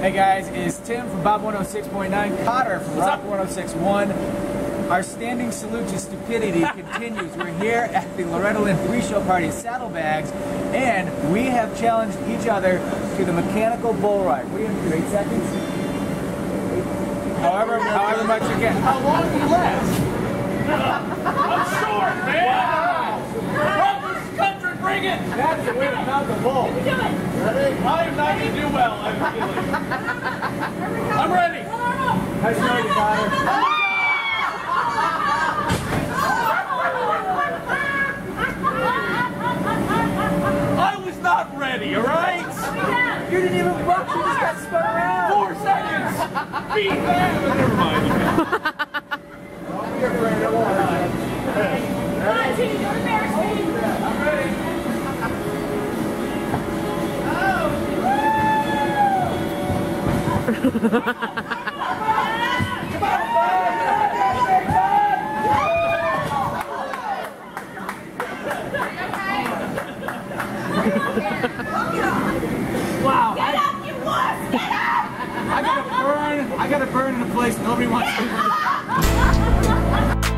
Hey guys, it's Tim from Bob 106.9, Kotter from Rock 106.1. Our standing salute to stupidity continues. We're here at the Loretta Lynn pre-show party Saddlebags, and we have challenged each other to the mechanical bull ride. What are you going to do, eight seconds? However, however much you get. How long do you last? I'm short, man! Run this country, bring it! That's the way to mount the bull. I am not going to do well, I have a feeling. I'm ready! Nice knowing you, Kotter. I was not ready, alright? You didn't even buck, you just got spun around. Four seconds! Beat that! Never mind. Your friend, it won't hurt. Wow. Get up, you wuss! Get up! I gotta burn. I gotta burn in a place nobody wants to burn.